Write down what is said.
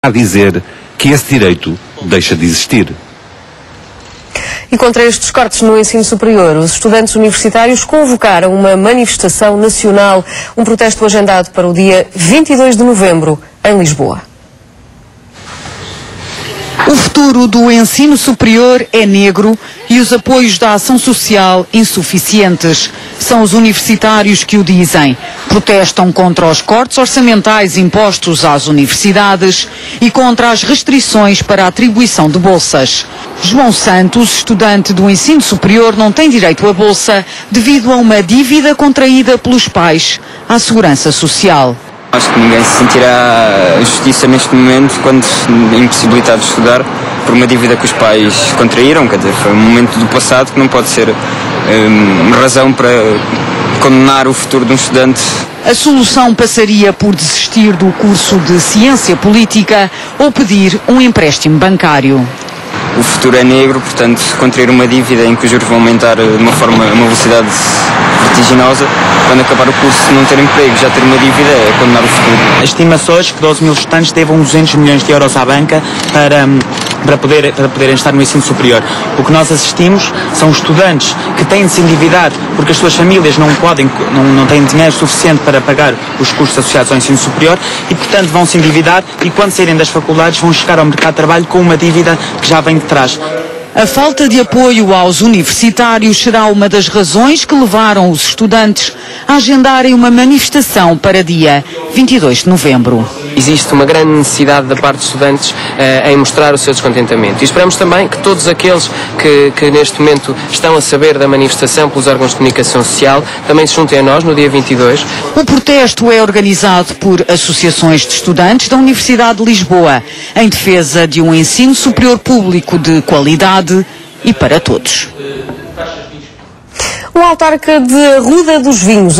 a dizer que esse direito deixa de existir. E contra estes cortes no ensino superior, os estudantes universitários convocaram uma manifestação nacional, um protesto agendado para o dia 22 de novembro, em Lisboa. O futuro do ensino superior é negro e os apoios da ação social insuficientes. São os universitários que o dizem. Protestam contra os cortes orçamentais impostos às universidades e contra as restrições para a atribuição de bolsas. João Santos, estudante do ensino superior, não tem direito à bolsa devido a uma dívida contraída pelos pais à segurança social. Acho que ninguém se sentirá justiça neste momento quando impossibilitado de estudar por uma dívida que os pais contraíram. Quer dizer, foi um momento do passado que não pode ser razão para condenar o futuro de um estudante. A solução passaria por desistir do curso de ciência política ou pedir um empréstimo bancário. O futuro é negro, portanto, contrair uma dívida em que os juros vão aumentar de uma forma, uma velocidade vertiginosa, quando acabar o curso não ter emprego, já ter uma dívida é condenar o futuro. Estima-se que 12 mil estudantes devam 200 milhões de euros à banca para, para, poder, para poderem estar no ensino superior. O que nós assistimos são estudantes que têm de se endividar porque as suas famílias não podem, não, não têm dinheiro suficiente para pagar os custos associados ao ensino superior e, portanto, vão se endividar e, quando saírem das faculdades, vão chegar ao mercado de trabalho com uma dívida que já vem de trás. A falta de apoio aos universitários será uma das razões que levaram os estudantes a agendarem uma manifestação para dia 22 de novembro. Existe uma grande necessidade da parte dos estudantes uh, em mostrar o seu descontentamento. E esperamos também que todos aqueles que, que, neste momento estão a saber da manifestação pelos órgãos de comunicação social também se juntem a nós no dia 22. O protesto é organizado por associações de estudantes da Universidade de Lisboa em defesa de um ensino superior público de qualidade e para todos. O autarca de Ruda dos Vinhos